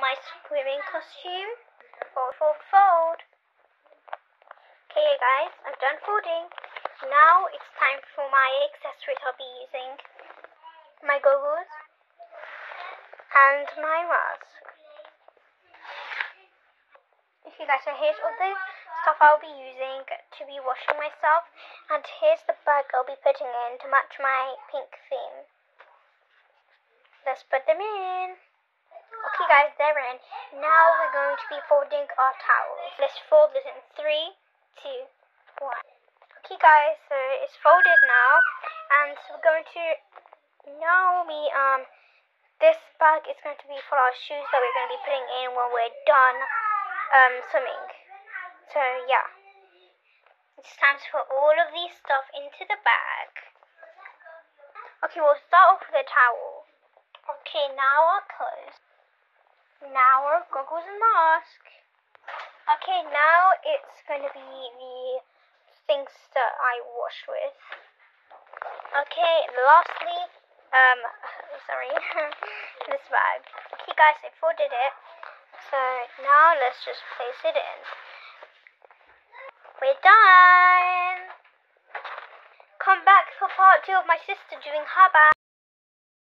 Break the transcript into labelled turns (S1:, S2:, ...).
S1: my swimming costume. Fold, fold, fold. Okay guys, I'm done folding. Now it's time for my accessories I'll be using. My goggles and my mask. Okay guys, so here's all the stuff I'll be using to be washing myself and here's the bag I'll be putting in to match my pink theme. Let's put them in. Okay guys, they're in. Now we're going to be folding our towels. Let's fold this in three, two, one. Okay guys, so it's folded now and so we're going to now we um this bag is going to be for our shoes that we're going to be putting in when we're done um swimming. So yeah. It's time to put all of these stuff into the bag. Okay, we'll start off with the towel. Okay, now our clothes. Goggles and mask. Okay, now it's going to be the things that I wash with. Okay, lastly, um, sorry, this bag. Okay guys, I folded it. So now let's just place it in. We're done! Come back for part two of my sister doing her bag.